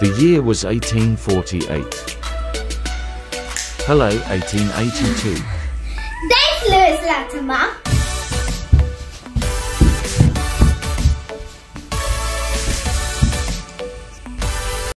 The year was 1848. Hello, 1882. Thanks, Lewis Latimer.